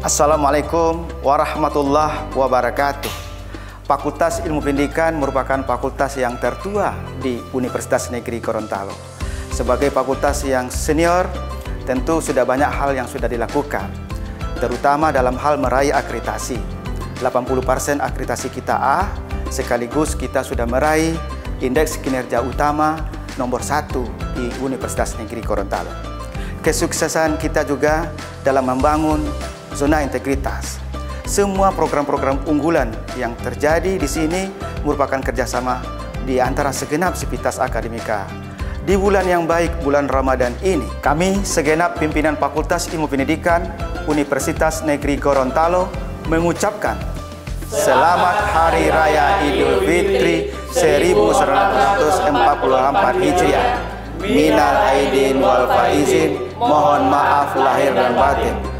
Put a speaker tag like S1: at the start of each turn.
S1: Assalamualaikum warahmatullahi wabarakatuh. Fakultas Ilmu Pendidikan merupakan fakultas yang tertua di Universitas Negeri Gorontalo. Sebagai fakultas yang senior, tentu sudah banyak hal yang sudah dilakukan, terutama dalam hal meraih akreditasi. 80% akreditasi kita A, sekaligus kita sudah meraih indeks kinerja utama nomor satu di Universitas Negeri Gorontalo. Kesuksesan kita juga dalam membangun zona integritas. Semua program-program unggulan yang terjadi di sini merupakan kerjasama di antara segenap sivitas akademika. Di bulan yang baik, bulan Ramadan ini, kami segenap pimpinan Fakultas Ilmu Pendidikan Universitas Negeri Gorontalo mengucapkan Selamat Hari Raya Idul Fitri 1444 Hijriah. Minal aidin wal faizin, mohon maaf lahir dan batin.